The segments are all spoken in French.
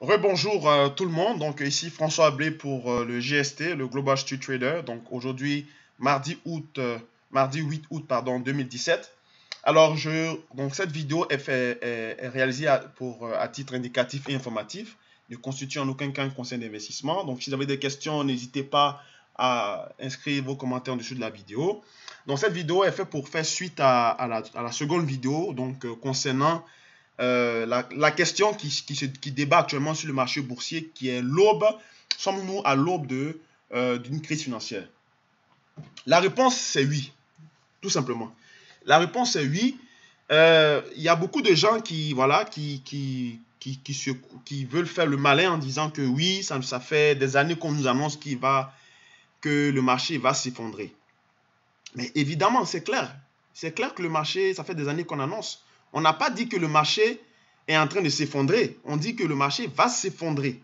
Rebonjour tout le monde. Donc ici François Ablé pour euh, le GST, le Global Street Trader. Donc aujourd'hui, mardi août, euh, mardi 8 août pardon 2017. Alors je donc cette vidéo est, fait, est, réalisée à, pour euh, à titre indicatif et informatif. Ne constitue en aucun cas un conseil d'investissement. Donc si vous avez des questions, n'hésitez pas à inscrire vos commentaires en dessous de la vidéo. Donc cette vidéo est faite pour faire suite à, à, la, à la, seconde vidéo donc concernant euh, la, question qui, qui, débat actuellement sur le marché boursier, qui est l'aube, sommes-nous à l'aube euh, d'une crise financière? La réponse, c'est oui, tout simplement. La réponse, c'est oui. Euh, il y a beaucoup de gens qui, voilà, qui, qui, qui, qui, veulent faire le malin en disant que oui, ça, ça fait des années qu'on nous annonce qu'il va, que le marché va s'effondrer. Mais évidemment, c'est clair. C'est clair que le marché, ça fait des années qu'on annonce. On n'a pas dit que le marché est en train de s'effondrer. On dit que le marché va s'effondrer.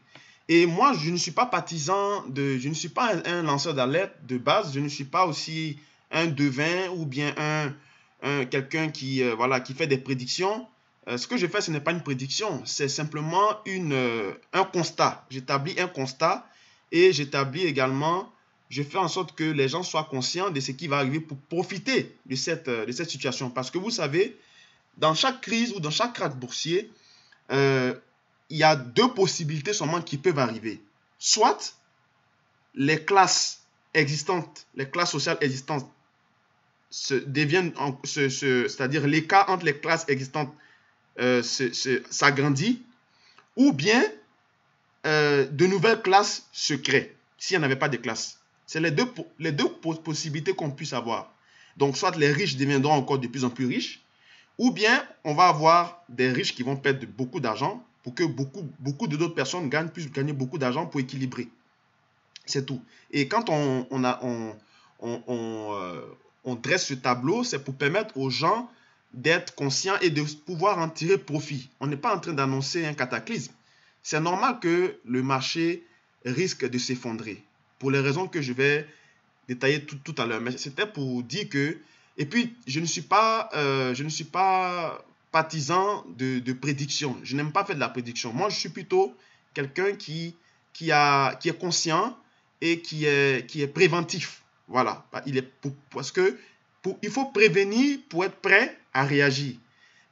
Et moi, je ne suis pas partisan de... Je ne suis pas un, lanceur d'alerte de base. Je ne suis pas aussi un devin ou bien un, quelqu'un qui, euh, voilà, qui fait des prédictions. Euh, ce que je fais, ce n'est pas une prédiction. C'est simplement une, euh, un constat. J'établis un constat et j'établis également... Je fais en sorte que les gens soient conscients de ce qui va arriver pour profiter de cette, de cette situation. Parce que vous savez, dans chaque crise ou dans chaque crack boursier, euh, il y a deux possibilités seulement qui peuvent arriver. Soit les classes existantes, les classes sociales existantes se deviennent, c'est-à-dire l'écart entre les classes existantes euh, s'agrandit, ou bien euh, de nouvelles classes se créent, s'il n'y en avait pas de classes. C'est les deux, les deux possibilités qu'on puisse avoir. Donc, soit les riches deviendront encore de plus en plus riches, ou bien, on va avoir des riches qui vont perdre beaucoup d'argent pour que beaucoup, beaucoup d'autres personnes gagnent, puissent gagner beaucoup d'argent pour équilibrer. C'est tout. Et quand on, on, a, on, euh, on, dresse ce tableau, c'est pour permettre aux gens d'être conscients et de pouvoir en tirer profit. On n'est pas en train d'annoncer un cataclysme. C'est normal que le marché risque de s'effondrer pour les raisons que je vais détailler tout, tout à l'heure. Mais c'était pour dire que et puis, je ne suis pas, euh, je ne suis pas partisan de, de prédiction. Je n'aime pas faire de la prédiction. Moi, je suis plutôt quelqu'un qui, qui, qui est conscient et qui est, qui est préventif. Voilà. Il est parce que pour, il faut prévenir pour être prêt à réagir.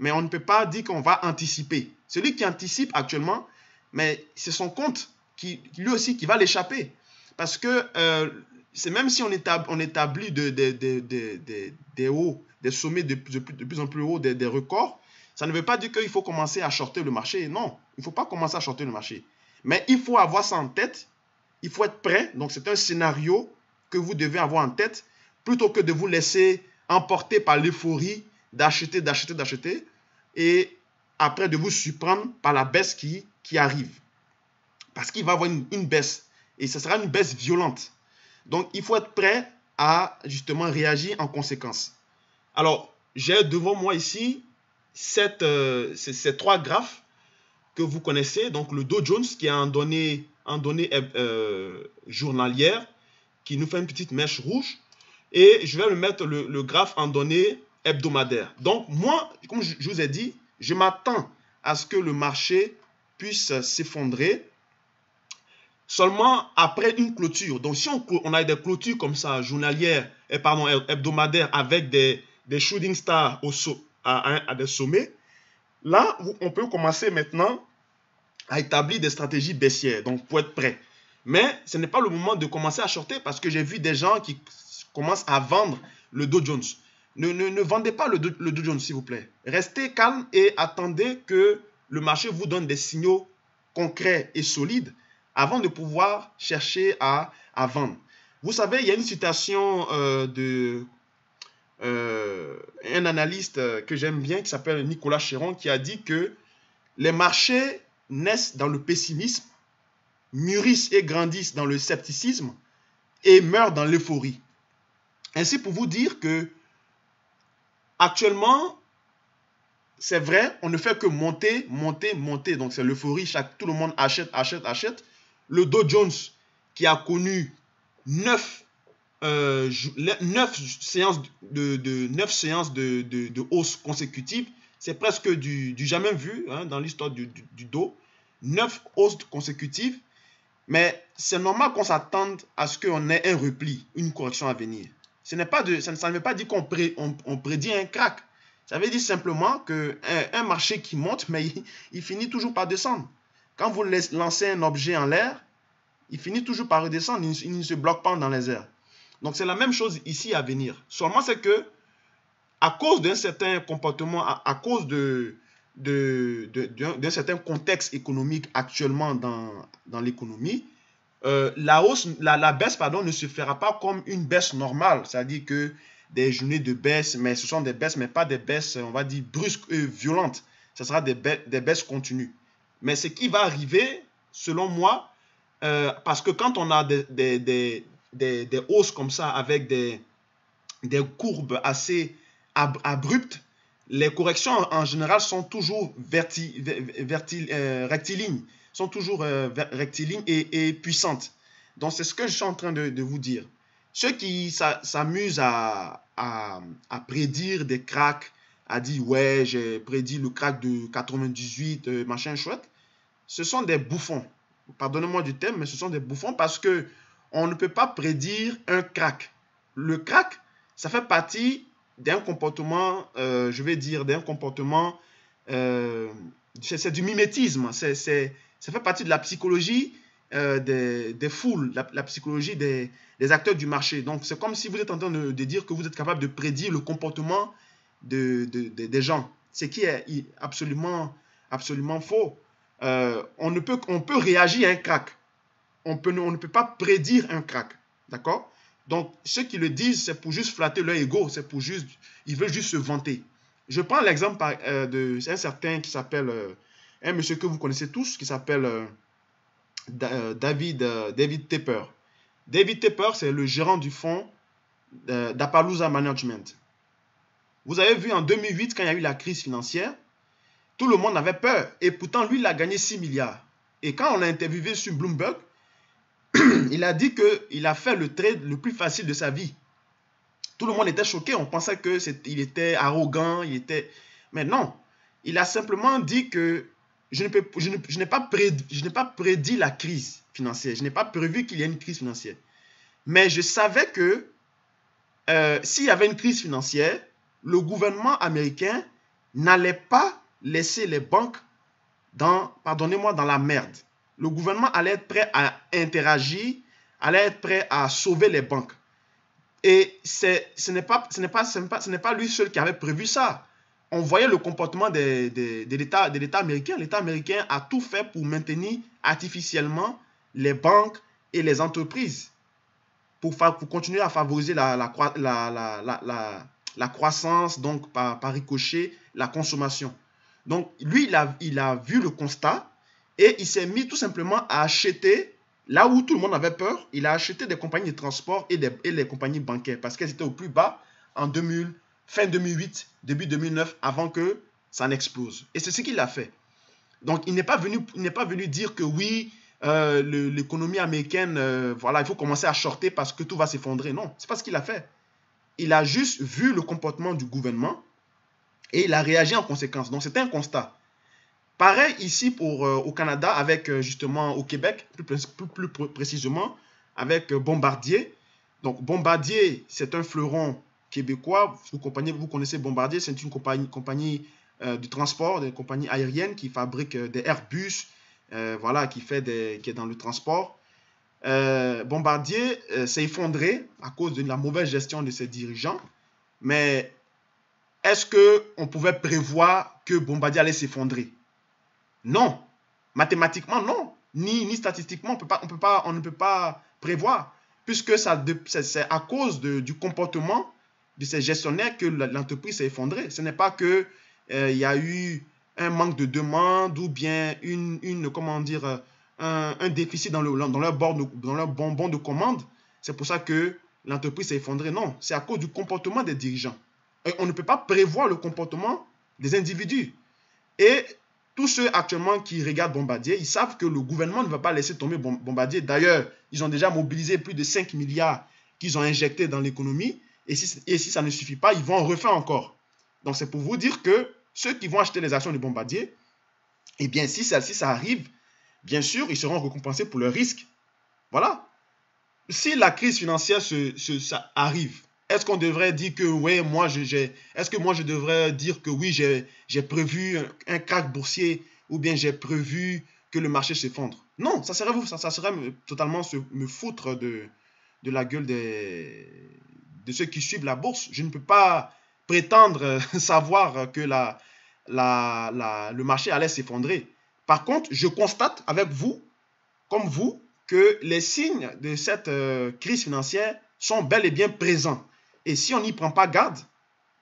Mais on ne peut pas dire qu'on va anticiper. Celui qui anticipe actuellement, mais c'est son compte qui, lui aussi qui va l'échapper. Parce que euh, c'est même si on établit, des hauts, des sommets de, plus en plus hauts, des, records, ça ne veut pas dire qu'il faut commencer à shorter le marché. Non, il ne faut pas commencer à shorter le marché. Mais il faut avoir ça en tête. Il faut être prêt. Donc, c'est un scénario que vous devez avoir en tête plutôt que de vous laisser emporter par l'euphorie d'acheter, d'acheter, d'acheter et après de vous surprendre par la baisse qui, arrive. Parce qu'il va y avoir une baisse et ce sera une baisse violente. Donc, il faut être prêt à justement réagir en conséquence. Alors, j'ai devant moi ici euh, ces, trois graphes que vous connaissez. Donc, le Dow Jones qui est en données, en données euh, journalières, qui nous fait une petite mèche rouge. Et je vais le mettre le, le graphe en données hebdomadaires. Donc, moi, comme je vous ai dit, je m'attends à ce que le marché puisse s'effondrer seulement après une clôture. Donc, si on, a des clôtures comme ça, journalières, et pardon, hebdomadaires, avec des, shooting stars au, à, des sommets, là, on peut commencer maintenant à établir des stratégies baissières, donc pour être prêt. Mais ce n'est pas le moment de commencer à shorter parce que j'ai vu des gens qui commencent à vendre le Dow Jones. Ne, vendez pas le Dow Jones, s'il vous plaît. Restez calme et attendez que le marché vous donne des signaux concrets et solides avant de pouvoir chercher à, vendre. Vous savez, il y a une citation euh, euh, analyste que j'aime bien qui s'appelle Nicolas Chéron qui a dit que les marchés naissent dans le pessimisme, mûrissent et grandissent dans le scepticisme et meurent dans l'euphorie. Ainsi pour vous dire que actuellement, c'est vrai, on ne fait que monter, monter, monter. Donc c'est l'euphorie, tout le monde achète, achète, achète le Dow Jones qui a connu 9, euh, séances de, de séances de, de, hausse consécutive, c'est presque du, jamais vu hein, dans l'histoire du, du, Dow. neuf hausses consécutives. Mais c'est normal qu'on s'attende à ce qu'on ait un repli, une correction à venir. Ce n'est pas de, ça, ne veut pas dire qu'on on, prédit un crack. Ça veut dire simplement qu'un un marché qui monte, mais il, finit toujours par descendre. Quand vous lancez un objet en l'air, il finit toujours par redescendre, il, ne se bloque pas dans les airs. Donc c'est la même chose ici à venir. Seulement c'est que à cause d'un certain comportement, à, cause de, d'un certain contexte économique actuellement dans, dans l'économie, euh, la hausse, la, baisse pardon, ne se fera pas comme une baisse normale, c'est-à-dire que des journées de baisse, mais ce sont des baisses, mais pas des baisses, on va dire, brusques et violentes. Ce sera des, des baisses continues. Mais ce qui va arriver, selon moi, euh, parce que quand on a des, des, des, des, hausses comme ça avec des, des courbes assez abruptes, les corrections en général sont toujours verti, verti, euh, rectilignes, sont toujours euh, et, et, puissantes. Donc c'est ce que je suis en train de, de vous dire. Ceux qui s'amusent à, à, à, prédire des cracks, à dire ouais, j'ai prédit le crack de 98, euh, machin chouette, ce sont des bouffons. Pardonnez-moi du terme, mais ce sont des bouffons parce que on ne peut pas prédire un crack. Le crack, ça fait partie d'un comportement, euh, je vais dire, d'un comportement, euh, c'est du mimétisme, ça fait partie de la psychologie euh, des, foules, la, psychologie des, acteurs du marché. Donc, c'est comme si vous êtes en train de, dire que vous êtes capable de prédire le comportement de, de, des gens, ce qui est absolument, absolument faux. On, ne peut, on peut réagir à un crack. On, ne peut pas prédire un crack. D'accord? Donc, ceux qui le disent, c'est pour juste flatter leur ego, c'est pour juste, ils veulent juste se vanter. Je prends l'exemple euh, de un certain qui s'appelle, euh, un monsieur que vous connaissez tous, qui s'appelle euh, David, David Tepper. David Tepper, c'est le gérant du fonds d'Appaloosa Management. Vous avez vu en 2008, quand il y a eu la crise financière, tout le monde avait peur. Et pourtant, lui, il a gagné 6 milliards. Et quand on l'a interviewé sur Bloomberg, il a dit qu'il a fait le trade le plus facile de sa vie. Tout le monde était choqué, on pensait qu'il était arrogant, il était... Mais non, il a simplement dit que je n'ai pas, prédit, pas prédit la crise financière, je n'ai pas prévu qu'il y ait une crise financière. Mais je savais que euh, s'il y avait une crise financière, le gouvernement américain n'allait pas laisser les banques dans, pardonnez-moi, dans la merde le gouvernement allait être prêt à interagir, allait être prêt à sauver les banques. Et ce n'est pas, ce pas, pas, pas lui seul qui avait prévu ça. On voyait le comportement de, l'État américain. L'État américain a tout fait pour maintenir artificiellement les banques et les entreprises pour, pour continuer à favoriser la, la, la, la croissance, donc par, par, ricochet, la consommation. Donc, lui, il a, il a vu le constat et il s'est mis tout simplement à acheter, là où tout le monde avait peur, il a acheté des compagnies de transport et, des, les compagnies bancaires parce qu'elles étaient au plus bas en 2000, fin 2008, début 2009, avant que ça n'explose. Et c'est ce qu'il a fait. Donc, il n'est pas venu, pas venu dire que oui, euh, l'économie américaine, euh, voilà, il faut commencer à shorter parce que tout va s'effondrer. Non, c'est pas ce qu'il a fait. Il a juste vu le comportement du gouvernement et il a réagi en conséquence. Donc, c'était un constat. Pareil ici pour, euh, au Canada, avec euh, justement au Québec, plus, plus, précisément, avec euh, Bombardier. Donc Bombardier, c'est un fleuron québécois. Vous, vous connaissez Bombardier, c'est une compagnie, compagnie de transport, une compagnie aérienne qui fabrique des Airbus, voilà, qui, fait qui est dans le transport. Bombardier s'est effondré à cause de la mauvaise gestion de ses dirigeants. Mais est-ce qu'on pouvait prévoir que Bombardier allait s'effondrer? Non. Mathématiquement, non. Ni, statistiquement, on, on, ne peut pas prévoir. Puisque c'est à cause du comportement de ces gestionnaires que l'entreprise s'est effondrée. Ce n'est pas qu'il euh, il y a eu un manque de demande ou bien une, une comment dire, un, déficit dans, le, dans, dans leur bonbon de commande. C'est pour ça que l'entreprise s'est effondrée. Non, c'est à cause du comportement des dirigeants. On ne peut pas prévoir le comportement des individus. Et tous ceux actuellement qui regardent Bombardier, ils savent que le gouvernement ne va pas laisser tomber Bombardier. D'ailleurs, ils ont déjà mobilisé plus de 5 milliards qu'ils ont injectés dans l'économie. Et si, et si ça ne suffit pas, ils vont en refaire encore. Donc, c'est pour vous dire que ceux qui vont acheter les actions de Bombardier, eh bien, si celle-ci, ça arrive, bien sûr, ils seront récompensés pour leur risque. Voilà. Si la crise financière se, ça arrive, est-ce qu'on devrait dire que, oui, moi, j'ai. Est-ce que moi, je devrais dire que oui, j'ai prévu un, crack boursier ou bien j'ai prévu que le marché s'effondre? Non, ça serait, ça, ça serait totalement me foutre de, la gueule de ceux qui suivent la bourse. Je ne peux pas prétendre savoir que le marché allait s'effondrer. Par contre, je constate avec vous, comme vous, que les signes de cette euh, crise financière sont bel et bien présents. Et si on n'y prend pas garde,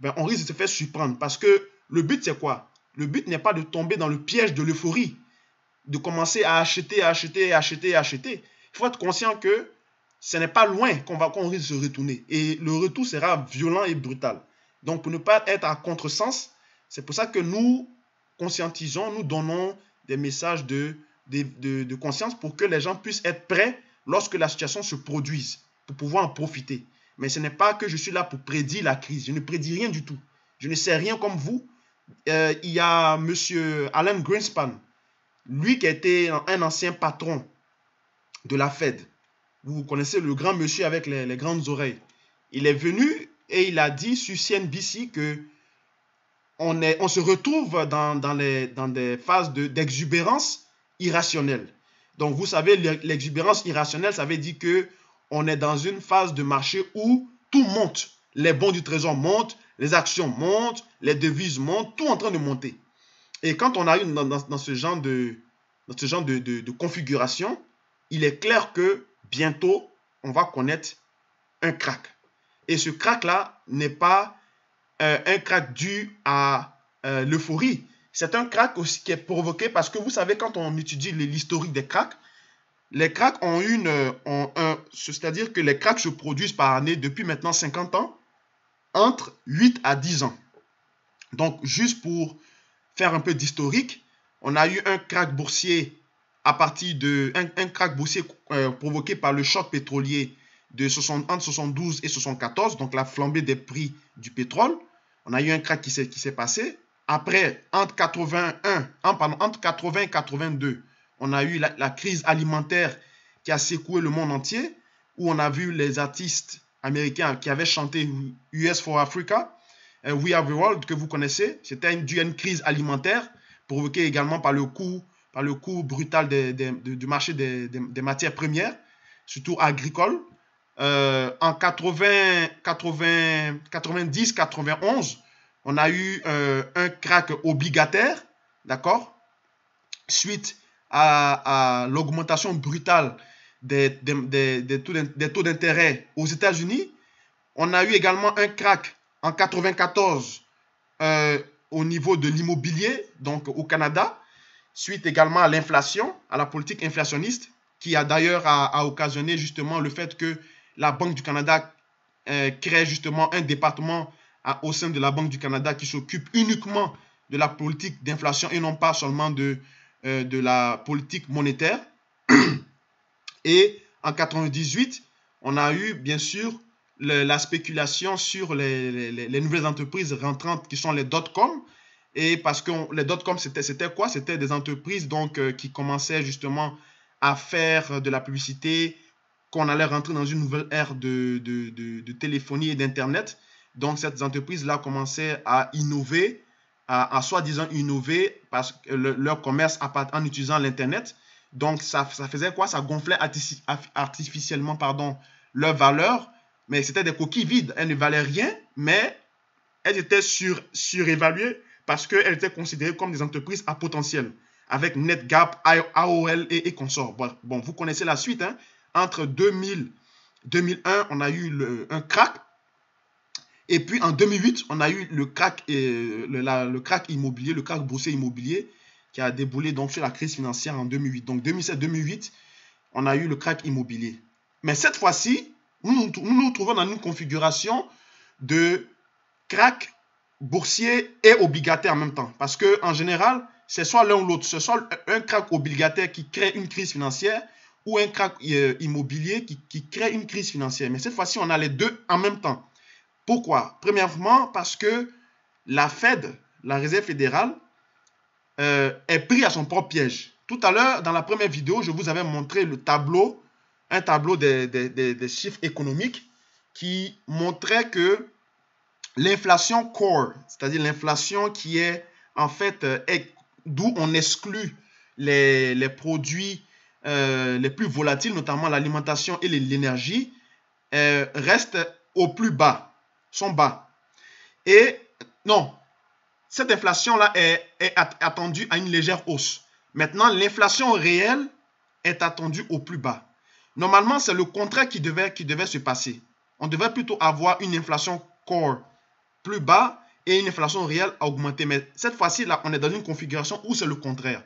ben, on risque de se faire surprendre. Parce que le but, c'est quoi? Le but n'est pas de tomber dans le piège de l'euphorie, de commencer à acheter, acheter, acheter, acheter. Il faut être conscient que ce n'est pas loin qu'on va qu'on risque de se retourner. Et le retour sera violent et brutal. Donc, pour ne pas être à contresens, c'est pour ça que nous conscientisons, nous donnons des messages de, de, de, conscience pour que les gens puissent être prêts lorsque la situation se produise, pour pouvoir en profiter. Mais ce n'est pas que je suis là pour prédire la crise. Je ne prédis rien du tout. Je ne sais rien comme vous. Euh, il y a M. Alan Greenspan, lui qui était un ancien patron de la Fed. Vous connaissez le grand monsieur avec les, grandes oreilles. Il est venu et il a dit sur CNBC que on, se retrouve dans des phases d'exubérance irrationnelle. Donc, vous savez, l'exubérance irrationnelle, ça veut dire que on est dans une phase de marché où tout monte. Les bons du trésor montent, les actions montent, les devises montent, tout en train de monter. Et quand on arrive dans, ce genre, de configuration, il est clair que bientôt, on va connaître un crack. Et ce crack-là n'est pas euh, un crack dû à euh, l'euphorie. C'est un crack aussi qui est provoqué parce que vous savez, quand on étudie l'historique des cracks, les cracks ont une, euh, un, c'est-à-dire que les cracks se produisent par année depuis maintenant 50 ans, entre 8 à 10 ans. Donc, juste pour faire un peu d'historique, on a eu un crack boursier à partir de un, crack boursier euh, provoqué par le choc pétrolier de 60, entre 72 et 74, donc la flambée des prix du pétrole. On a eu un crack qui s'est passé. Après, entre 81, pardon, entre 80 et 82, on a eu la, crise alimentaire qui a secoué le monde entier, où on a vu les artistes américains qui avaient chanté US for Africa, euh, We Are the World, que vous connaissez. C'était une, une crise alimentaire provoquée également par le coût par le brutal du marché des, matières premières, surtout agricoles. Euh, en 80, 80, 90, 91, on a eu euh, un crack obligataire, d'accord Suite à, l'augmentation brutale des, des taux d'intérêt aux États-Unis. On a eu également un crack en 94 euh, au niveau de l'immobilier, donc au Canada suite également à l'inflation, à la politique inflationniste, qui a d'ailleurs a, occasionné justement le fait que la Banque du Canada euh, crée justement un département au sein de la Banque du Canada qui s'occupe uniquement de la politique d'inflation et non pas seulement de, euh, de la politique monétaire. Et en 98, on a eu bien sûr la spéculation sur les, les, nouvelles entreprises rentrantes qui sont les dot-com et parce que les dot-com, c'était quoi? C'était des entreprises donc, euh, qui commençaient justement à faire de la publicité, qu'on allait rentrer dans une nouvelle ère de, de, de, téléphonie et d'Internet. Donc, ces entreprises-là commençaient à innover, à, à soi-disant innover parce que leur commerce en utilisant l'Internet. Donc, ça, faisait quoi? Ça gonflait artificiellement pardon, leur valeur, mais c'était des coquilles vides. Elles ne valaient rien, mais elles étaient sur, surévaluées parce qu'elles étaient considérées comme des entreprises à potentiel, avec NetGap, AOL et, et consorts. Bon, vous connaissez la suite. Hein? Entre 2000 2001, on a eu le, un crack. Et puis en 2008, on a eu le crack, le, le crack immobilier, le crack boursier immobilier qui a déboulé donc sur la crise financière en 2008. Donc 2007-2008, on a eu le crack immobilier. Mais cette fois-ci, nous, nous trouvons dans une configuration de crack boursier et obligataire en même temps. Parce que en général, c'est soit l'un ou l'autre. C'est soit un crack obligataire qui crée une crise financière ou un crack euh, immobilier qui, crée une crise financière. Mais cette fois-ci, on a les deux en même temps. Pourquoi? Premièrement, parce que la Fed, la Réserve fédérale, euh, est pris à son propre piège. Tout à l'heure, dans la première vidéo, je vous avais montré le tableau, un tableau des, chiffres économiques qui montrait que l'inflation core, c'est-à-dire l'inflation qui est en fait euh, d'où on exclut les, produits euh, les plus volatiles, notamment l'alimentation et l'énergie, restent au plus bas, sont bas. Et non, cette inflation-là est, est, attendue à une légère hausse. Maintenant, l'inflation réelle est attendue au plus bas. Normalement, c'est le contraire qui devait, devait se passer. On devrait plutôt avoir une inflation core plus bas et une inflation réelle augmentée. Mais cette fois-ci, là, on est dans une configuration où c'est le contraire.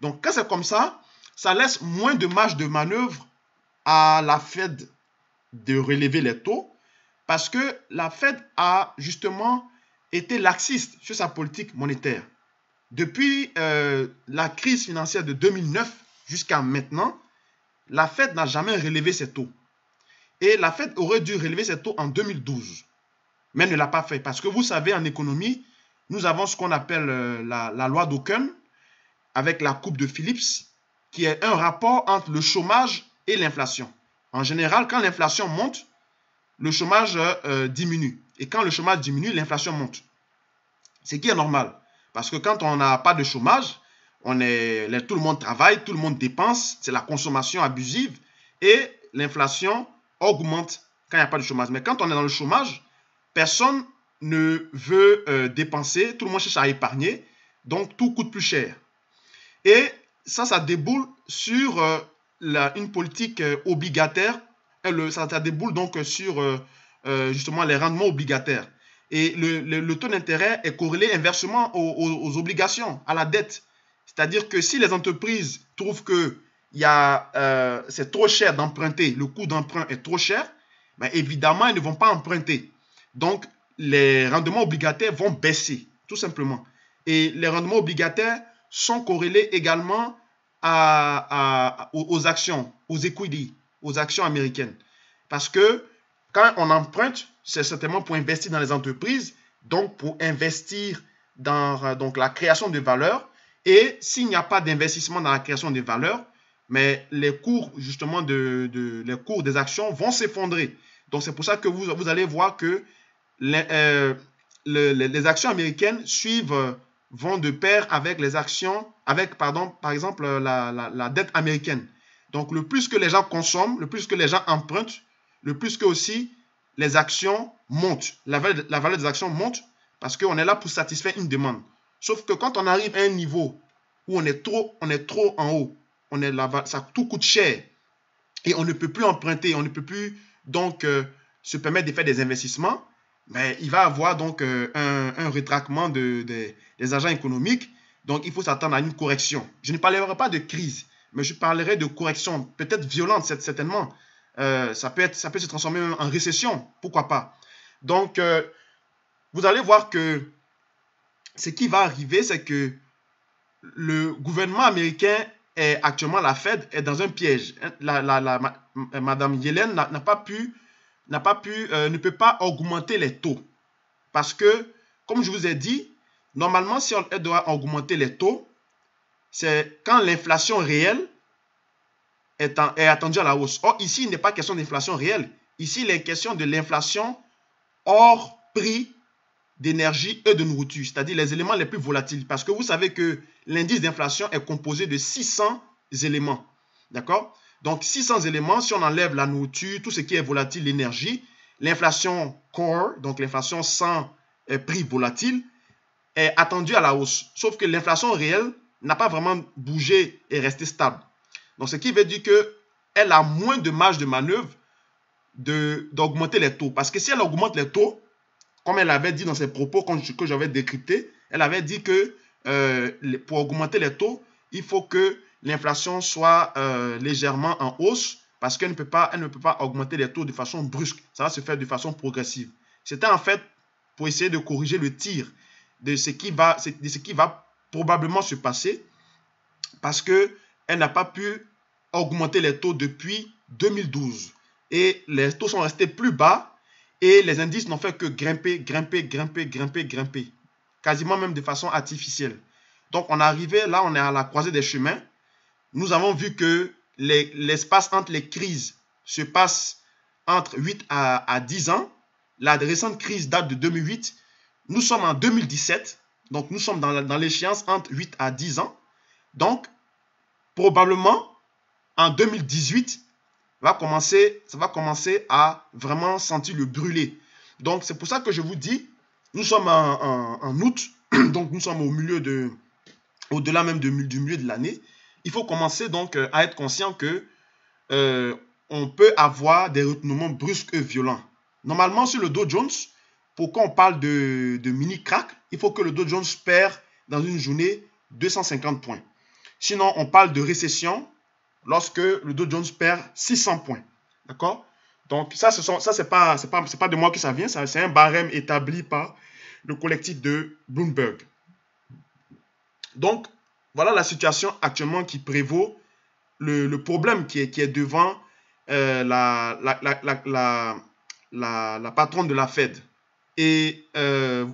Donc, quand c'est comme ça, ça laisse moins de marge de manœuvre à la Fed de relever les taux parce que la Fed a justement été laxiste sur sa politique monétaire. Depuis euh, la crise financière de 2009 jusqu'à maintenant, la Fed n'a jamais relevé ses taux. Et la Fed aurait dû relever ses taux en 2012 mais ne l'a pas fait. Parce que vous savez, en économie, nous avons ce qu'on appelle euh, la, loi d'Oken avec la coupe de Phillips, qui est un rapport entre le chômage et l'inflation. En général, quand l'inflation monte, le chômage euh, diminue. Et quand le chômage diminue, l'inflation monte. Ce qui est normal. Parce que quand on n'a pas de chômage, tout le monde travaille, tout le monde dépense, c'est la consommation abusive et l'inflation augmente quand il n'y a pas de chômage. Mais quand on est dans le chômage, Personne ne veut euh, dépenser, tout le monde cherche à épargner, donc tout coûte plus cher. Et ça, ça déboule sur euh, une politique obligataire, ça, déboule donc sur justement les rendements obligataires. Et le, taux d'intérêt est corrélé inversement aux, obligations, à la dette. C'est-à-dire que si les entreprises trouvent que c'est trop cher d'emprunter, le coût d'emprunt est trop cher, ben évidemment, ils ne vont pas emprunter. Donc, les rendements obligataires vont baisser, tout simplement. Et les rendements obligataires sont corrélés également aux actions, aux equity, aux actions américaines. Parce que quand on emprunte, c'est certainement pour investir dans les entreprises, donc pour investir dans donc, la création de valeur. Et s'il n'y a pas d'investissement dans la création de valeur, mais les cours justement de, les cours des actions vont s'effondrer. Donc c'est pour ça que vous, vous allez voir que euh, les, actions américaines suivent, euh, vont de pair avec les actions, avec, pardon, par exemple, la, dette américaine. Donc, le plus que les gens consomment, le plus que les gens empruntent, le plus que aussi les actions montent. La valeur, des actions monte parce qu'on est là pour satisfaire une demande. Sauf que quand on arrive à un niveau où on est trop, on est trop en haut, on est là, ça tout coûte cher et on ne peut plus emprunter, on ne peut plus donc euh, se permettre de faire des investissements, mais il va avoir donc euh, un, un, des agents économiques. Donc, il faut s'attendre à une correction. Je ne parlerai pas de crise, mais je parlerai de correction, peut-être violente, certainement. Euh, ça, peut se transformer en récession, pourquoi pas. Donc, euh, vous allez voir que ce qui va arriver, c'est que le gouvernement américain est actuellement, la Fed est dans un piège. Madame Yellen n'a pas pu pas pu, euh, ne peut pas augmenter les taux. Parce que, comme je vous ai dit, normalement, si on doit augmenter les taux, c'est quand l'inflation réelle est, attendue à la hausse. Or, ici, il n'est pas question d'inflation réelle. Ici, il est question de l'inflation hors prix d'énergie et de nourriture, c'est-à-dire les éléments les plus volatiles. Parce que vous savez que l'indice d'inflation est composé de 600 éléments. D'accord? Donc, 600 éléments, si on enlève la nourriture, tout ce qui est volatile, l'énergie, l'inflation core, donc l'inflation sans euh, prix volatile, est attendue à la hausse. Sauf que l'inflation réelle n'a pas vraiment bougé et resté stable. Donc, ce qui veut dire qu'elle a moins de marge de manœuvre d'augmenter les taux. Parce que si elle augmente les taux, comme elle avait dit dans ses propos que j'avais décrypté, elle avait dit que euh, pour augmenter les taux, il faut que l'inflation soit euh, légèrement en hausse parce qu'elle ne, peut pas, ne peut pas augmenter les taux de façon brusque. Ça va se faire de façon progressive. C'était en fait pour essayer de corriger le tir de ce qui va, de ce qui va probablement se passer parce qu'elle n'a pas pu augmenter les taux depuis 2012. Et les taux sont restés plus bas et les indices n'ont fait que grimper, grimper, grimper, grimper, grimper. Quasiment même de façon artificielle. Donc on est arrivé, là on est à la croisée des chemins nous avons vu que l'espace entre les crises se passe entre 8 à, 10 ans. La récente crise date de 2008. Nous sommes en 2017. Donc, nous sommes dans, l'échéance entre 8 à 10 ans. Donc, probablement, en 2018, va commencer, ça va commencer à vraiment sentir le brûler. Donc, c'est pour ça que je vous dis, nous sommes en, août, donc nous sommes au milieu de, au-delà même du milieu de l'année. Il faut commencer donc euh, à être conscient que euh, on peut avoir des retournements brusques et violents. Normalement, sur le Dow Jones, pourquoi on parle de, de mini crack, il faut que le Dow Jones perd dans une journée 250 points. Sinon, on parle de récession lorsque le Dow Jones perd 600 points. D'accord? Donc, ça, ce c'est pas, de moi que ça vient, c'est un barème établi par le collectif de Bloomberg. Donc, voilà la situation actuellement qui prévaut, le, problème qui est, devant euh, la, patronne de la Fed. Et euh,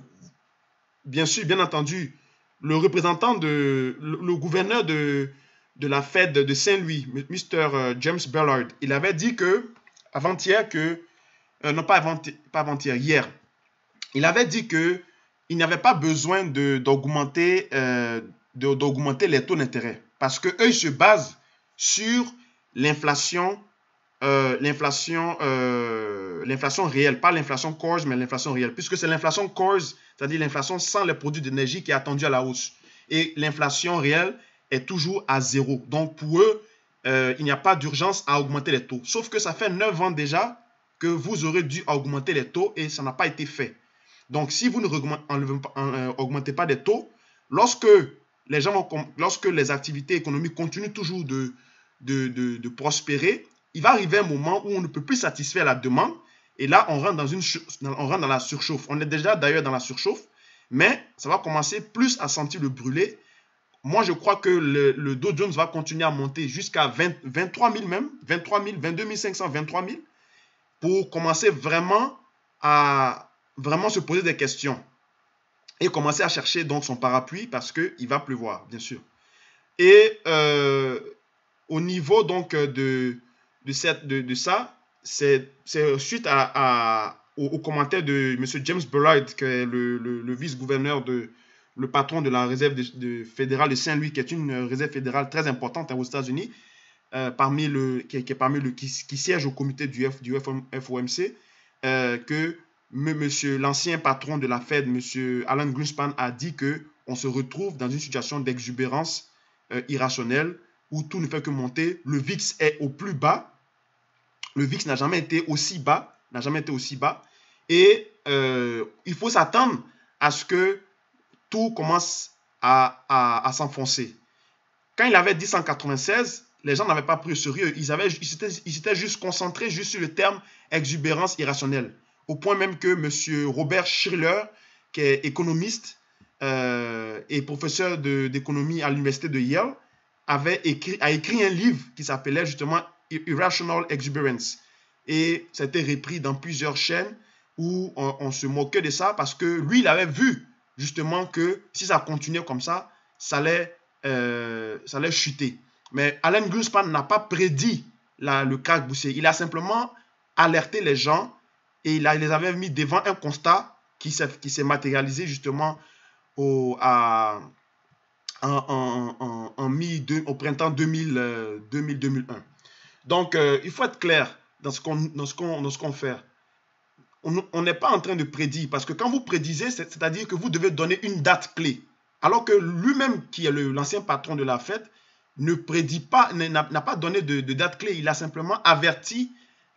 bien sûr, bien entendu, le représentant de, le gouverneur de, de la Fed de Saint-Louis, Mr. Euh, James Ballard, il avait dit que, avant-hier, que, euh, non pas avant-hier, avant hier, il avait dit que il n'avait pas besoin d'augmenter d'augmenter les taux d'intérêt parce que eux ils se basent sur l'inflation l'inflation l'inflation réelle pas l'inflation cause mais l'inflation réelle puisque c'est l'inflation cause c'est-à-dire l'inflation sans les produits d'énergie qui est attendue à la hausse et l'inflation réelle est toujours à zéro. Donc pour eux, euh, il n'y a pas d'urgence à augmenter les taux. Sauf que ça fait 9 ans déjà que vous aurez dû augmenter les taux et ça n'a pas été fait. Donc si vous ne euh, augmentez pas les taux, lorsque les, gens lorsque les activités économiques continuent toujours de, de, de, prospérer, il va arriver un moment où on ne peut plus satisfaire la demande et là, on rentre dans, une, on rentre dans la surchauffe. On est déjà d'ailleurs dans la surchauffe, mais ça va commencer plus à sentir le brûler moi, je crois que le, Dow Jones va continuer à monter jusqu'à 23 000 même, 23 000, 22 500, 23 000, pour commencer vraiment à vraiment se poser des questions et commencer à chercher donc son parapluie parce qu'il va pleuvoir, bien sûr. Et euh, au niveau donc de, de, ça, c'est suite à, au, commentaire de M. James Bullard, qui est le vice-gouverneur le patron de la réserve de, fédérale de Saint-Louis, qui est une réserve fédérale très importante aux États-Unis, euh, qui, qui, siège au comité du, FOMC, euh, que monsieur, l'ancien patron de la Fed, M. Alan Greenspan, a dit que on se retrouve dans une situation d'exubérance euh, irrationnelle où tout ne fait que monter. Le VIX est au plus bas. Le VIX n'a jamais été aussi bas, n'a jamais été aussi bas. Et il faut s'attendre à ce que tout commence à, s'enfoncer. Quand il avait dit 196, les gens n'avaient pas pris au sérieux. Ils, avaient, ils s'étaient juste concentrés juste sur le terme exubérance irrationnelle. Au point même que M. Robert Schiller, qui est économiste euh, et professeur d'économie à l'université de Yale, avait a écrit un livre qui s'appelait justement Irrational Exuberance. Et été repris dans plusieurs chaînes où on, se moquait de ça parce que lui, il avait vu justement que si ça continuait comme ça, ça allait, euh, chuter. Mais Alan Greenspan n'a pas prédit le crack boursier. Il a simplement alerté les gens et il, les avait mis devant un constat qui s'est matérialisé justement au printemps 2000, 2001. Donc, euh, il faut être clair dans ce qu'on fait on n'est pas en train de prédire. Parce que quand vous prédisez, c'est-à-dire que vous devez donner une date clé. Alors que lui-même, qui est l'ancien patron de la fête, ne prédit pas, n'a pas donné de, date clé. Il a simplement averti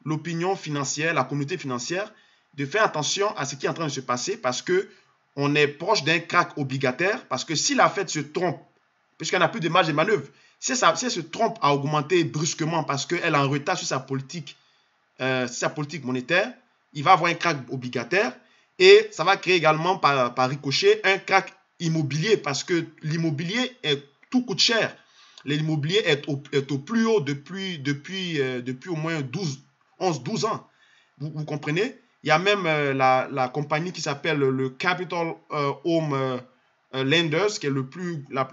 l'opinion financière, la communauté financière, de faire attention à ce qui est en train de se passer parce que on est proche d'un crack obligataire. Parce que si la fête se trompe, puisqu'elle n'a plus de marge de manœuvre, si, elle se trompe à augmenter brusquement parce qu'elle est en retard sur sa politique, euh, sa politique monétaire, il va avoir un crack obligataire et ça va créer également par, ricochet un crack immobilier parce que l'immobilier, tout coûte cher. L'immobilier est au, est au, plus haut depuis, depuis, euh, depuis au moins 12, 11, 12 ans. Vous, comprenez? Il y a même euh, la, la, compagnie qui s'appelle le Capital Home Lenders, qui est le plus, la,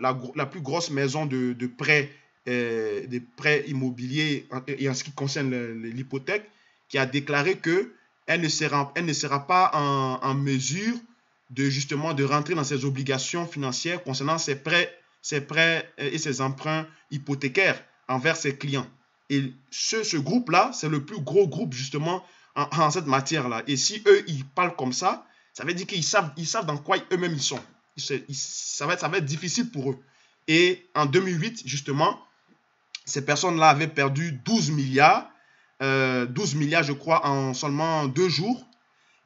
plus grosse maison de, de prêts prêts immobiliers et en ce qui concerne l'hypothèque, qui a déclaré que elle ne sera, ne sera pas en, en, mesure de justement de rentrer dans ses obligations financières concernant ses prêts, ses prêts et ses emprunts hypothécaires envers ses clients. Et ce, ce groupe-là, c'est le plus gros groupe justement en, en cette matière-là. Et si eux, ils parlent comme ça, ça veut dire qu'ils savent, ils savent dans quoi eux-mêmes ils sont. Ça, va être, difficile pour eux. Et en 2008, justement, ces personnes-là avaient perdu 12 milliards, 12 euh, milliards, je crois, en seulement deux jours.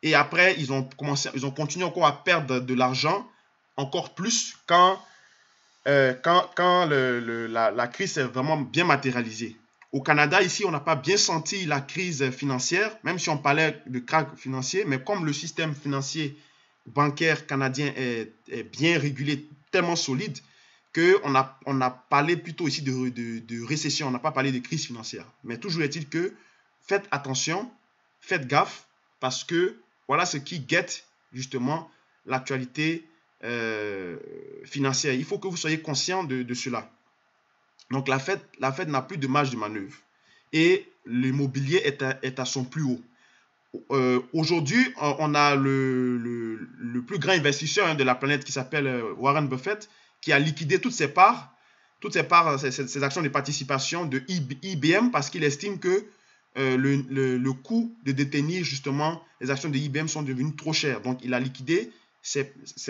Et après, ils ont, commencé, ils ont continué encore à perdre de l'argent, encore plus quand, euh, quand, quand la, crise est vraiment bien matérialisée. Au Canada, ici, on n'a pas bien senti la crise financière, même si on parlait de crack financier, mais comme le système financier bancaire canadien est, bien régulé, tellement solide, qu'on a, on a parlé plutôt ici de, de, récession, on n'a pas parlé de crise financière. Mais toujours est-il que faites attention, faites gaffe, parce que voilà ce qui guette justement l'actualité euh, financière. Il faut que vous soyez conscient de, de cela. Donc la Fed, la n'a plus de marge de manœuvre et l'immobilier est est à son plus haut. Euh, Aujourd'hui, on a le, plus grand investisseur hein, de la planète qui s'appelle euh, Warren Buffett qui a liquidé toutes ses parts, toutes ses parts, ses, actions de participation de IBM parce qu'il estime que euh, le, coût de détenir justement les actions de IBM sont devenues trop chères. Donc, il a liquidé ses,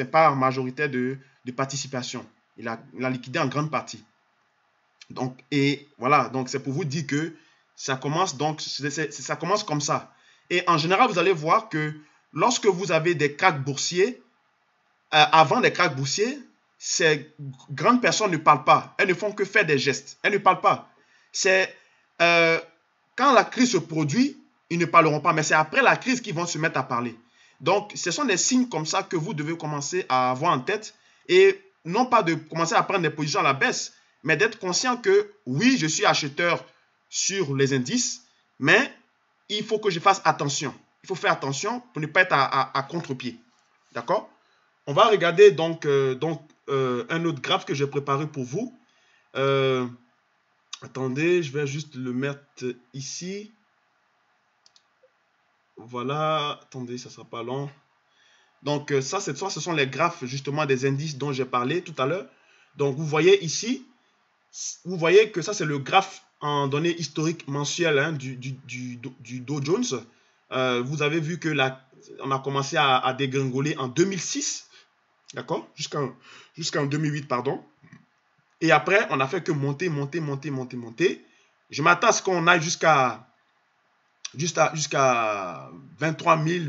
parts majoritaires de, participation. Il a, il a, liquidé en grande partie. Donc, et voilà, donc c'est pour vous dire que ça commence, donc, ça commence comme ça. Et en général, vous allez voir que lorsque vous avez des cracks boursiers, euh, avant des cracks boursiers, ces grandes personnes ne parlent pas. Elles ne font que faire des gestes. Elles ne parlent pas. C'est euh, quand la crise se produit, ils ne parleront pas. Mais c'est après la crise qu'ils vont se mettre à parler. Donc, ce sont des signes comme ça que vous devez commencer à avoir en tête. Et non pas de commencer à prendre des positions à la baisse, mais d'être conscient que oui, je suis acheteur sur les indices, mais il faut que je fasse attention. Il faut faire attention pour ne pas être à, contre-pied. D'accord? On va regarder donc, euh, euh, un autre graphe que j'ai préparé pour vous. Euh, attendez, je vais juste le mettre ici. Voilà, attendez, ça sera pas long. Donc ça, ça, ce sont les graphes justement des indices dont j'ai parlé tout à l'heure. Donc vous voyez ici, vous voyez que ça c'est le graphe en données historiques mensuelles hein, du, Dow Jones. Euh, vous avez vu que la, on a commencé à, dégringoler en 2006. D'accord Jusqu'en jusqu'en 2008, pardon. Et après, on n'a fait que monter, monter, monter, monter, monter. Je m'attends à ce qu'on aille jusqu'à jusqu'à 23 000,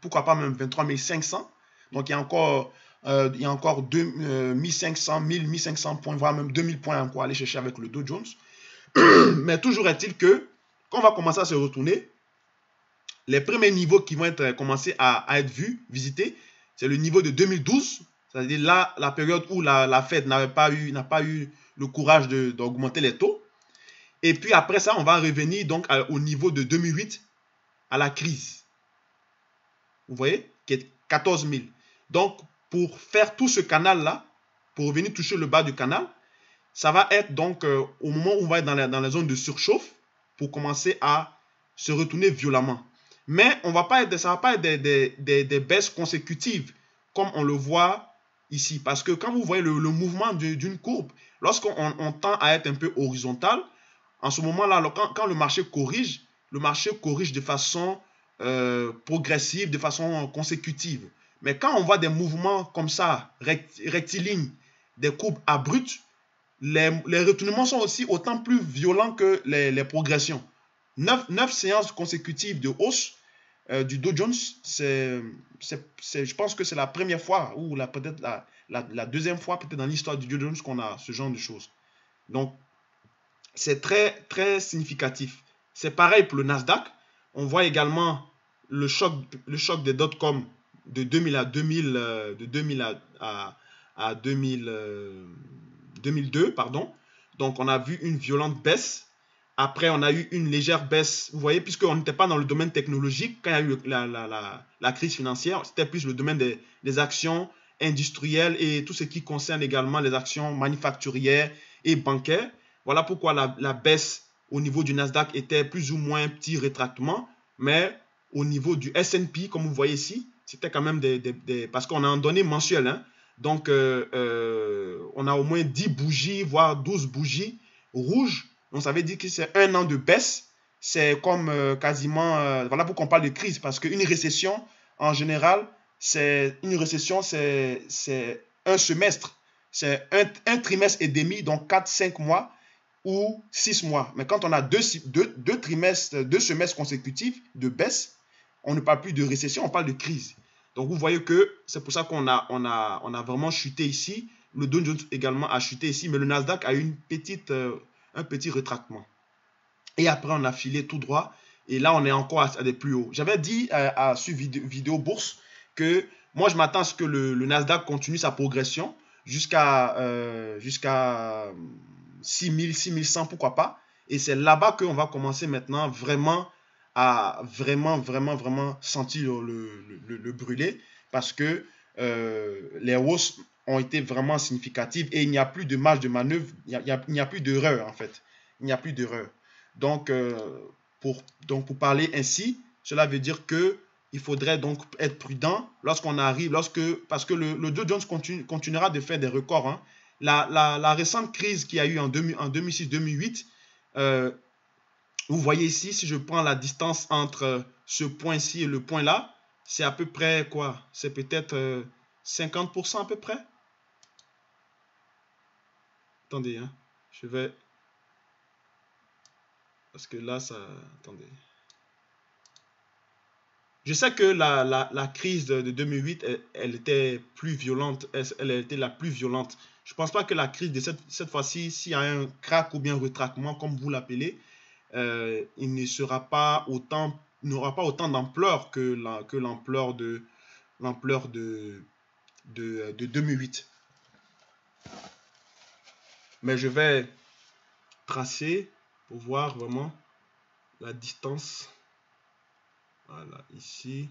pourquoi pas même 23 500. Donc, il y a encore, euh, il y a encore 2, 1500, 1000, 1500 points, voire même 2000 points encore à aller chercher avec le Dow Jones. Mais toujours est-il que, quand on va commencer à se retourner, les premiers niveaux qui vont être commencer à, être vus, visités, c'est le niveau de 2012. C'est-à-dire là, la période où la, Fed n'avait pas eu, n'a pas eu le courage d'augmenter les taux. Et puis après ça, on va revenir donc au niveau de 2008, à la crise. Vous voyez? Qui est 14 000. Donc, pour faire tout ce canal-là, pour revenir toucher le bas du canal, ça va être donc euh, au moment où on va être dans la, dans la zone de surchauffe pour commencer à se retourner violemment. Mais on va pas être, ça ne va pas être des, des, des, des, baisses consécutives comme on le voit ici. Parce que quand vous voyez le, le mouvement d'une courbe, lorsqu'on on tend à être un peu horizontal, en ce moment-là, quand, quand, le marché corrige, le marché corrige de façon euh, progressive, de façon consécutive. Mais quand on voit des mouvements comme ça, rectilignes, des courbes abruptes, les, retournements sont aussi autant plus violents que les, progressions. Neuf, neuf séances consécutives de hausse euh, du Dow Jones, c'est, je pense que c'est la première fois, ou la, peut-être la, deuxième fois peut-être dans l'histoire du Dow Jones qu'on a ce genre de choses. Donc, c'est très, très significatif. C'est pareil pour le Nasdaq. On voit également le choc, le choc des dot-com de 2000 à 2000, euh, de 2000 à, à, à 2000, euh, 2002, pardon. Donc, on a vu une violente baisse après, on a eu une légère baisse. Vous voyez, puisqu'on n'était pas dans le domaine technologique, quand il y a eu la, la, la, la crise financière, c'était plus le domaine des, des, actions industrielles et tout ce qui concerne également les actions manufacturières et bancaires. Voilà pourquoi la, baisse au niveau du Nasdaq était plus ou moins un petit rétractement. Mais au niveau du S&P, comme vous voyez ici, c'était quand même des... parce qu'on a un donné mensuel. Hein. Donc, euh, euh, on a au moins 10 bougies, voire 12 bougies rouges. Donc, ça veut dire que c'est un an de baisse. C'est comme euh, quasiment... voilà pourquoi on parle de crise. Parce qu'une récession, en général, c'est une récession, c'est un semestre. C'est un, trimestre et demi, donc 4-5 mois ou 6 mois. Mais quand on a deux, deux, trimestres, deux semestres consécutifs de baisse, on ne parle plus de récession, on parle de crise. Donc vous voyez que c'est pour ça qu'on a, on a, on a vraiment chuté ici. Le Dow Jones également a chuté ici, mais le Nasdaq a eu une petite, euh, un petit retractement. Et après, on a filé tout droit. Et là, on est encore à, des plus hauts. J'avais dit à, à, sur vidéo, bourse que moi, je m'attends à ce que le, Nasdaq continue sa progression jusqu'à euh, jusqu'à 6000, 6100, pourquoi pas. Et c'est là-bas qu'on va commencer maintenant vraiment à vraiment, vraiment, vraiment sentir le, le, brûler parce que euh, les hausses ont été vraiment significatives et il n'y a plus de marge de manœuvre, il n'y a, a, plus d'erreur en fait. Il n'y a plus d'erreur. Donc, euh, pour, donc, pour parler ainsi, cela veut dire que il faudrait donc être prudent lorsqu'on arrive, lorsque, parce que le, le Dow Jones continue, continuera de faire des records. Hein. La, la, la, récente crise qu'il y a eu en, en 2006-2008, euh, vous voyez ici, si je prends la distance entre ce point-ci et le point là, c'est à peu près quoi? C'est peut-être 50% euh, à peu près? Attendez, hein, je vais... Parce que là, ça... Attendez. Je sais que la, crise de, 2008, elle, était plus violente, elle, était la plus violente. Je ne pense pas que la crise de cette, fois-ci, s'il y a un crack ou bien un retractement, comme vous l'appelez, euh, il ne sera pas autant, n'aura pas autant d'ampleur que l'ampleur de l'ampleur de, de, de 2008. Mais je vais tracer pour voir vraiment la distance voilà, ici.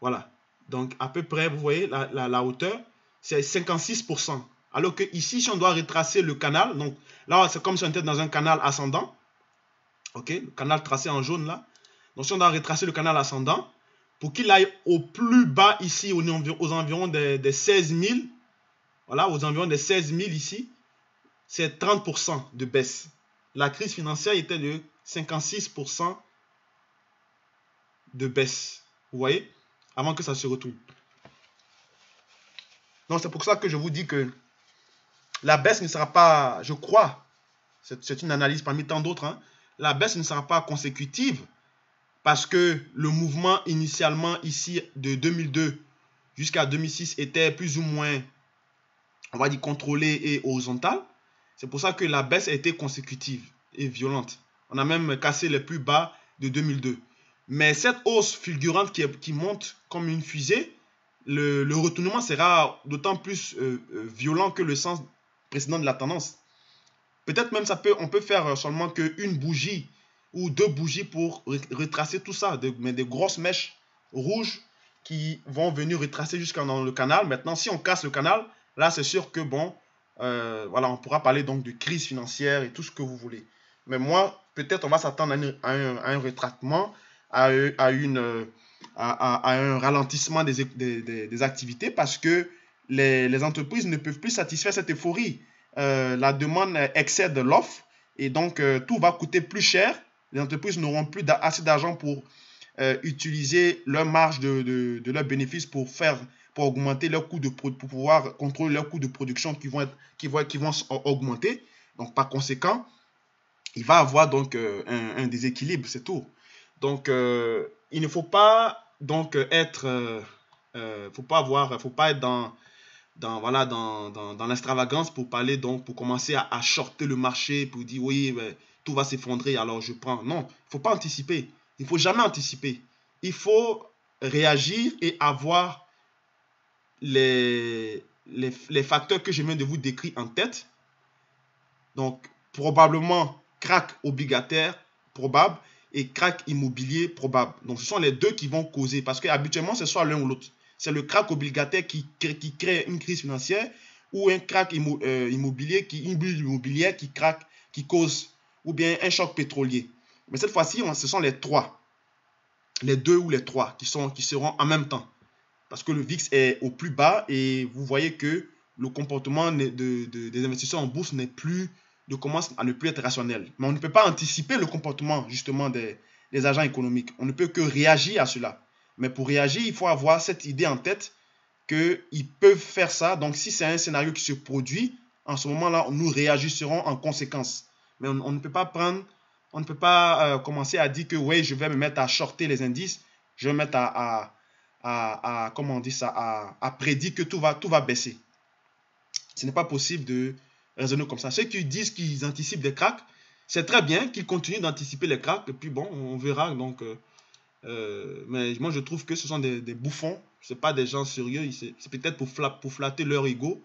Voilà. Donc, à peu près, vous voyez, la, la, hauteur, c'est 56%. Alors que ici, si on doit retracer le canal, donc là, c'est comme si on était dans un canal ascendant. OK Le canal tracé en jaune, là. Donc, si on doit retracer le canal ascendant, pour qu'il aille au plus bas ici, aux, environs des, des 16 000, voilà, aux environs des 16 000 ici, c'est 30% de baisse. La crise financière était de 56% de baisse. Vous voyez? Avant que ça se retourne. Donc c'est pour ça que je vous dis que la baisse ne sera pas, je crois, c'est une analyse parmi tant d'autres, hein, la baisse ne sera pas consécutive parce que le mouvement initialement ici de 2002 jusqu'à 2006 était plus ou moins, on va dire, contrôlé et horizontal. C'est pour ça que la baisse a été consécutive et violente. On a même cassé les plus bas de 2002. Mais cette hausse fulgurante qui, monte comme une fusée, le, retournement sera d'autant plus euh, euh, violent que le sens précédent de la tendance. Peut-être même ça peut, on peut faire seulement qu'une bougie ou deux bougies pour retracer tout ça, mais des grosses mèches rouges qui vont venir retracer jusqu'à dans le canal. Maintenant, si on casse le canal, là, c'est sûr que, bon, euh, voilà, on pourra parler donc de crise financière et tout ce que vous voulez. Mais moi, peut-être on va s'attendre à, un, à, un retraitement à, une, à, un ralentissement des, activités parce que les, entreprises ne peuvent plus satisfaire cette euphorie. Euh, la demande excède l'offre et donc euh, tout va coûter plus cher. Les entreprises n'auront plus assez d'argent pour euh, utiliser leur marge de, de, de leurs bénéfices pour faire pour augmenter leur coût de pour pouvoir contrôler leurs coûts de production qui vont qui vont, qui vont augmenter. Donc par conséquent, il va avoir donc un, déséquilibre, c'est tout. Donc, il ne faut pas donc être, faut pas avoir, faut pas être dans, dans voilà, dans, dans, l'extravagance pour parler donc, pour commencer à, à shorter le marché, pour dire oui, tout va s'effondrer, alors je prends. Non, il faut pas anticiper. Il faut jamais anticiper. Il faut réagir et avoir les, les, les facteurs que je viens de vous décrire en tête. Donc, probablement crack obligataire, probable, et crack immobilier probable. Donc, ce sont les deux qui vont causer, parce que habituellement, c'est soit l'un ou l'autre. C'est le crack obligataire qui crée, une crise financière ou un crack euh, immobilier, qui, une bulle immobilière qui craque, qui cause, ou bien un choc pétrolier. Mais cette fois-ci, ce sont les trois, les deux ou les trois qui, seront en même temps. Parce que le VIX est au plus bas et vous voyez que le comportement de, des investisseurs en bourse n'est plus, de commence à ne plus être rationnel. Mais on ne peut pas anticiper le comportement justement des agents économiques. On ne peut que réagir à cela. Mais pour réagir, il faut avoir cette idée en tête qu'ils peuvent faire ça. Donc, si c'est un scénario qui se produit, en ce moment-là, nous réagirons en conséquence. Mais on, ne peut pas prendre, on ne peut pas euh, commencer à dire que, oui, je vais me mettre à shorter les indices, je vais me mettre à, à, comment on dit ça, à, à, prédire que tout va, tout va baisser. Ce n'est pas possible de raisonner comme ça. Ceux qui disent qu'ils anticipent des cracks, c'est très bien qu'ils continuent d'anticiper les cracks, et puis bon, on verra. Donc, euh, euh, mais moi, je trouve que ce sont des, bouffons, ce pas des gens sérieux. C'est peut-être pour, flatter leur ego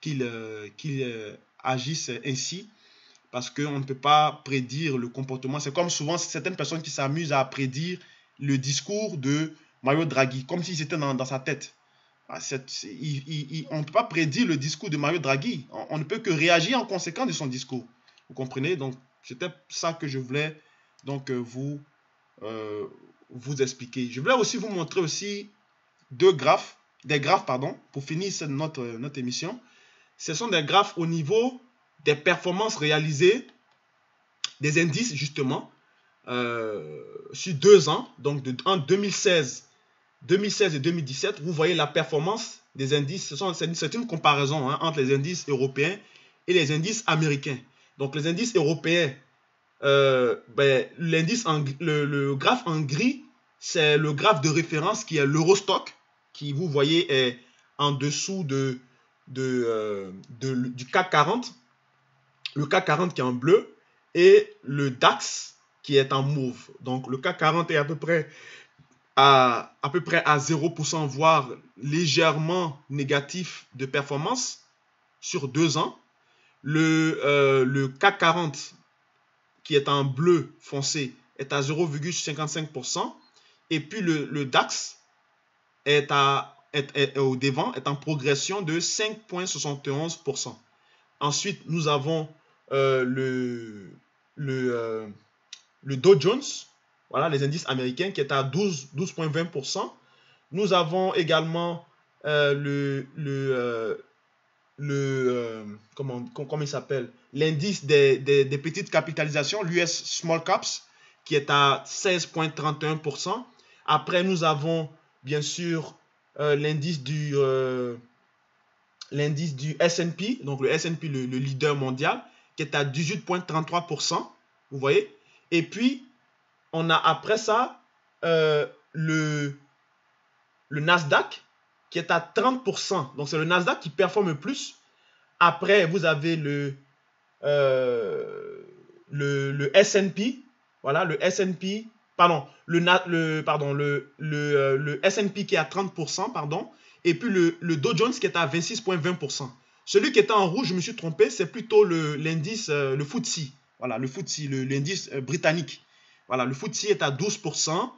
qu'ils euh, agissent ainsi, parce qu'on ne peut pas prédire le comportement. C'est comme souvent certaines personnes qui s'amusent à prédire le discours de Mario Draghi, comme si c'était dans, dans, sa tête. Ah, on ne peut pas prédire le discours de Mario Draghi. On, ne peut que réagir en conséquence de son discours. Vous comprenez? Donc, c'était ça que je voulais donc euh, vous, euh, vous expliquer. Je voulais aussi vous montrer aussi deux graphes, des graphes, pardon, pour finir notre, notre émission. Ce sont des graphes au niveau des performances réalisées des indices, justement, euh, sur deux ans, donc en 2016 2016 et 2017, vous voyez la performance des indices. C'est une comparaison hein, entre les indices européens et les indices américains. Donc les indices européens, euh, ben, l'indice le, le, graphe en gris, c'est le graphe de référence qui est l'Eurostock, qui vous voyez est en dessous de, euh, du CAC 40. Le CAC 40 qui est en bleu et le DAX qui est en mauve. Donc le CAC 40 est à peu près à, à peu près à 0%, voire légèrement négatif de performance sur deux ans. Le, euh, le CAC 40, qui est en bleu foncé, est à 0,55%. Et puis le, le DAX est, à, est, au devant, est en progression de 5,71%. Ensuite, nous avons euh, le, le, euh, le Dow Jones voilà, les indices américains qui est à 12,20%. Nous avons également euh, le, le, le comment, comment il s'appelle? L'indice des, des, petites capitalisations, l'US Small Caps, qui est à 16,31%. Après, nous avons bien sûr l'indice du, l'indice du S&P, donc le S&P, le, le leader mondial, qui est à 18,33%. Vous voyez? Et puis, on a après ça euh, le, le Nasdaq qui est à 30%. Donc c'est le Nasdaq qui performe le plus. Après, vous avez le, euh, le, S&P. Voilà, le S&P. Pardon, le, le, pardon, le, le, euh, S&P qui est à 30%, pardon. Et puis le, le Dow Jones qui est à 26,20%. Celui qui était en rouge, je me suis trompé, c'est plutôt l'indice, le, le FTSE. Voilà, le FTSE, l'indice britannique. Voilà, le FTSE est à 12%.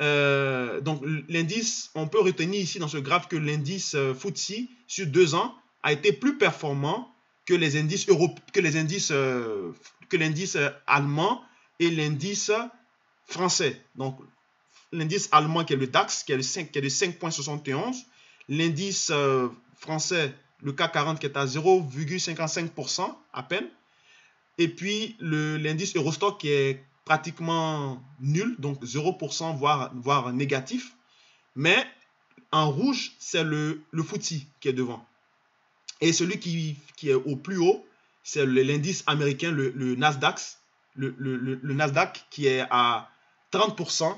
Euh, donc l'indice, on peut retenir ici dans ce graphe que l'indice euh, FTSE sur deux ans a été plus performant que les indices que les indices euh, que l'indice allemand et l'indice français. Donc l'indice allemand qui est le DAX qui est, le 5, qui est de 5.71, l'indice français le CAC 40 qui est à 0,55% à peine, et puis l'indice Eurostock qui est pratiquement nul, donc 0%, voire, voire négatif. Mais en rouge, c'est le, le FTSE qui est devant. Et celui qui, qui est au plus haut, c'est l'indice américain, le, Nasdaq, le, Nasdaq qui est à 30%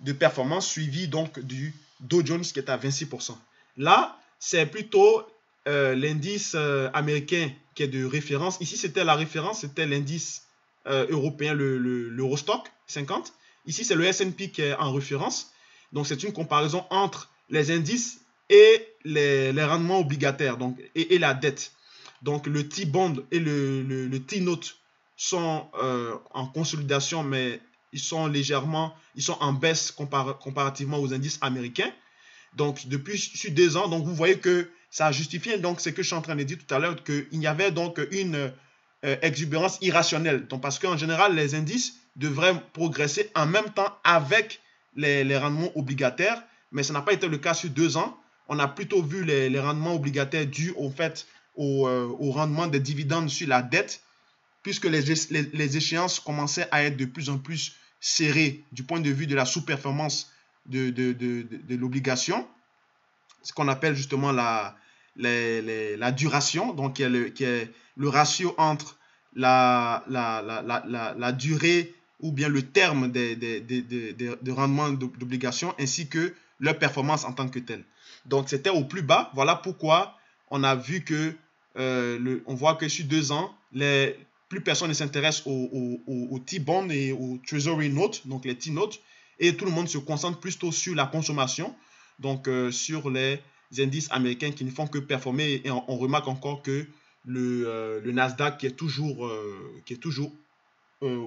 de performance, suivi donc du Dow Jones qui est à 26%. Là, c'est plutôt euh, l'indice euh, américain qui est de référence. Ici, c'était la référence, c'était l'indice euh, européen, l'Eurostock le, 50. Ici, c'est le S&P qui est en référence. Donc, c'est une comparaison entre les indices et les, les rendements obligataires donc, et, la dette. Donc, le T-bond et le, le, T-note sont euh, en consolidation, mais ils sont légèrement, ils sont en baisse comparativement aux indices américains. Donc, depuis sur deux ans, donc vous voyez que ça justifie donc ce que je suis en train de dire tout à l'heure, qu'il y avait donc une euh, exubérance irrationnelle. Donc, parce qu'en général, les indices devraient progresser en même temps avec les, rendements obligataires, mais ça n'a pas été le cas sur deux ans. On a plutôt vu les, rendements obligataires dus au fait euh, au, rendement des dividendes sur la dette, puisque les, les, échéances commençaient à être de plus en plus serrées du point de vue de la sous-performance de, l'obligation, ce qu'on appelle justement la, la duration, donc qui est, le, ratio entre la, durée ou bien le terme des, des rendements d'obligation ainsi que leur performance en tant que telle. Donc c'était au plus bas. Voilà pourquoi on a vu que, euh, on voit que sur deux ans, les, plus personne ne s'intéresse aux au, T-bond et aux Treasury Notes, donc les T-notes, et tout le monde se concentre plutôt sur la consommation, donc euh, sur les indices américains qui ne font que performer. Et on, remarque encore que le, euh, le, Nasdaq qui est toujours, qui est toujours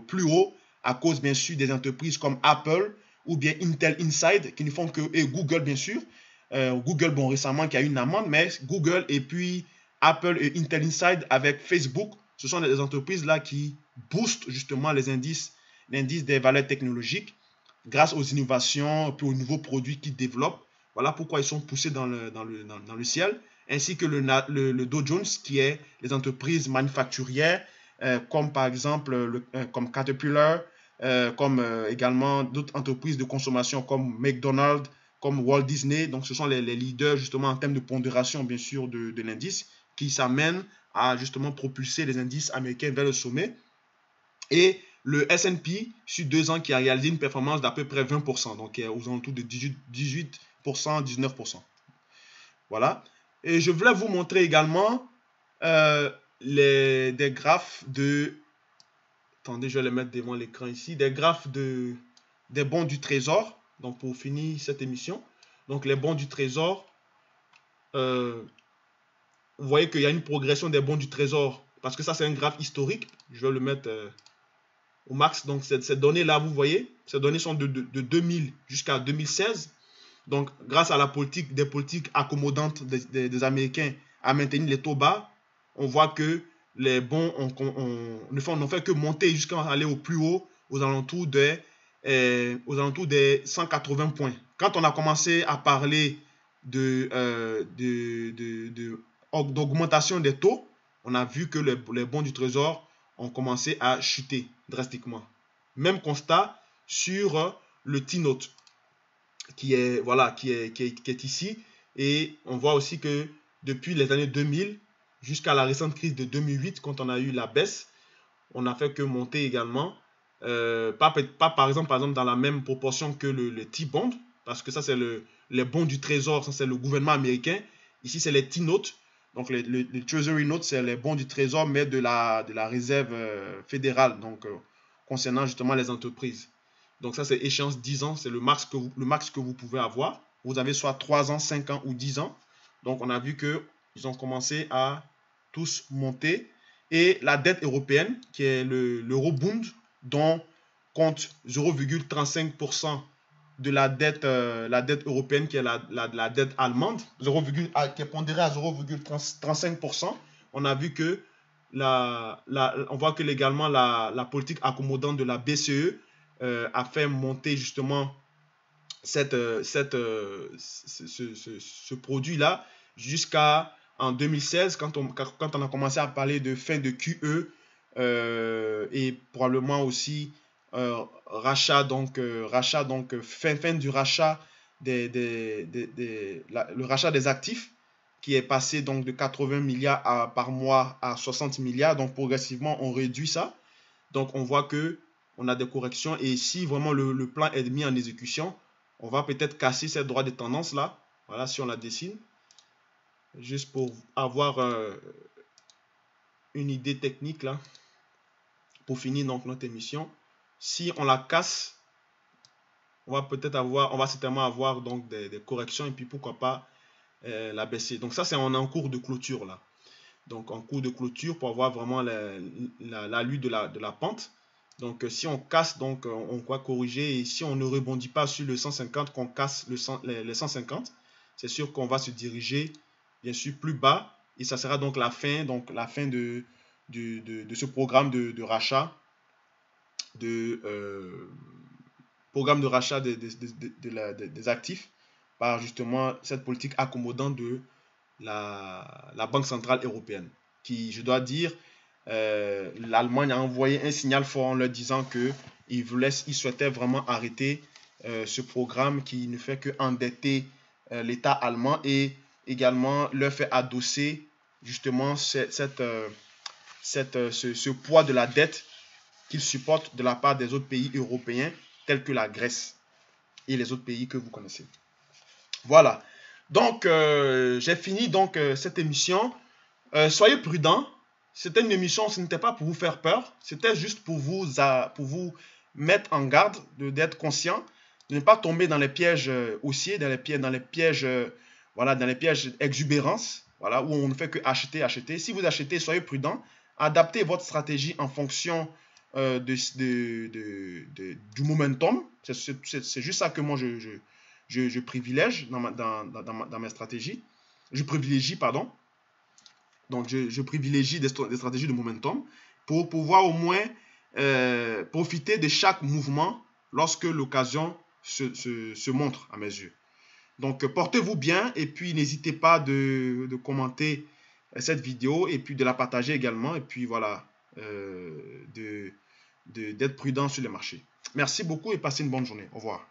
plus haut à cause bien sûr des entreprises comme Apple ou bien Intel Inside qui ne font que, et Google bien sûr, euh, Google, bon, récemment, qui a eu une amende, mais Google et puis Apple et Intel Inside avec Facebook, ce sont des entreprises là qui boostent justement les indices, l'indice des valeurs technologiques grâce aux innovations puis aux nouveaux produits qu'ils développent. Voilà pourquoi ils sont poussés dans le, dans le, dans, le ciel, ainsi que le, le, Dow Jones, qui est les entreprises manufacturières, euh, comme par exemple le, euh, comme Caterpillar, comme également d'autres entreprises de consommation comme McDonald's, comme Walt Disney. Donc, ce sont les, leaders justement en termes de pondération, bien sûr, de, l'indice qui s'amènent à justement propulser les indices américains vers le sommet. Et le S&P, sur deux ans, qui a réalisé une performance d'à peu près 20%, donc aux alentours de 18, 18% 19%. Voilà. Et je voulais vous montrer également euh, les, des graphes de... Attendez, je vais les mettre devant l'écran ici. Des graphes de, des bons du trésor donc pour finir cette émission. Donc les bons du trésor, euh, vous voyez qu'il y a une progression des bons du trésor, parce que ça c'est un graphe historique, je vais le mettre euh, au max. Donc ces, données-là, vous voyez, ces données sont de, de, 2000 jusqu'à 2016. Donc grâce à la politique, des politiques accommodantes des, Américains à maintenir les taux bas, on voit que les bons ne fait que monter jusqu'à aller au plus haut, aux alentours des euh, aux alentours des 180 points. Quand on a commencé à parler de, euh, d'augmentation des taux, on a vu que les, bons du trésor ont commencé à chuter drastiquement. Même constat sur le T-Note qui est, voilà, qui est, qui, est, qui est ici. Et on voit aussi que depuis les années 2000 jusqu'à la récente crise de 2008, quand on a eu la baisse, on n'a fait que monter également. Euh, pas, par exemple dans la même proportion que le, T-bond, parce que ça c'est le, les bons du trésor, ça c'est le gouvernement américain. Ici c'est les T-notes, donc les, Treasury notes c'est les bons du trésor, mais de la, réserve euh, fédérale, donc euh, concernant justement les entreprises. Donc ça c'est échéance 10 ans, c'est le max, que vous, le pouvez avoir. Vous avez soit 3 ans, 5 ans ou 10 ans. Donc on a vu que ils ont commencé à tous monter. Et la dette européenne, qui est l'eurobond, dont compte 0,35% de la dette, euh, la dette européenne, qui est la, la, dette allemande, 0, ah, qui est pondérée à 0,35%. On a vu que la, la, on voit que légalement la, la politique accommodante de la BCE euh, a fait monter justement cette, euh, cette, ce, ce, produit-là jusqu'à en 2016, quand on, quand on a commencé à parler de fin de QE et probablement aussi euh, rachat, donc, euh, rachat, donc fin, fin du rachat des, des, des, le rachat des actifs qui est passé donc de 80 milliards par mois à 60 milliards. Donc progressivement, on réduit ça. Donc on voit que on a des corrections et si vraiment le, le plan est mis en exécution, on va peut-être casser cette droite de tendance là. Voilà, si on la dessine. Juste pour avoir une idée technique là pour finir donc notre émission. Si on la casse, on va peut-être avoir, on va certainement avoir donc des, corrections et puis pourquoi pas euh, la baisser. Donc ça c'est en, en cours de clôture là. Donc en cours de clôture pour avoir vraiment la, la, de la, de la pente. Donc euh, si on casse, donc euh, on va corriger et si on ne rebondit pas sur le 150, qu'on casse le les, 150, c'est sûr qu'on va se diriger bien sûr plus bas et ça sera donc la fin, donc la fin de, de, ce programme de, rachat de euh, programme de rachat des actifs par justement cette politique accommodante de la, la Banque Centrale Européenne qui, je dois dire, euh, l'Allemagne a envoyé un signal fort en leur disant que il, voulait, il souhaitait vraiment arrêter euh, ce programme qui ne fait que endetter l'État allemand et également leur fait adosser justement cette, cette, cette ce, ce, poids de la dette qu'ils supportent de la part des autres pays européens tels que la Grèce et les autres pays que vous connaissez. Voilà. Donc, j'ai fini donc cette émission. soyez prudents c'était une émission, ce n'était pas pour vous faire peur, c'était juste pour vous, pour vous mettre en garde, d'être conscient, de ne pas tomber dans les pièges euh, haussiers, dans les pièges, dans les pièges, euh, voilà, dans les pièges exubérance, voilà, où on ne fait que acheter, acheter. Si vous achetez, soyez prudent, adaptez votre stratégie en fonction euh, de, du momentum. C'est juste ça que moi je, je, privilège dans, ma, dans, dans, dans ma stratégie. Je privilégie, pardon. Donc, je, privilégie des, stratégies de momentum pour pouvoir au moins euh, profiter de chaque mouvement lorsque l'occasion se, montre à mes yeux. Donc, portez-vous bien et puis n'hésitez pas de, commenter cette vidéo et puis de la partager également. Et puis voilà, euh, d'être prudent sur les marchés. Merci beaucoup et passez une bonne journée. Au revoir.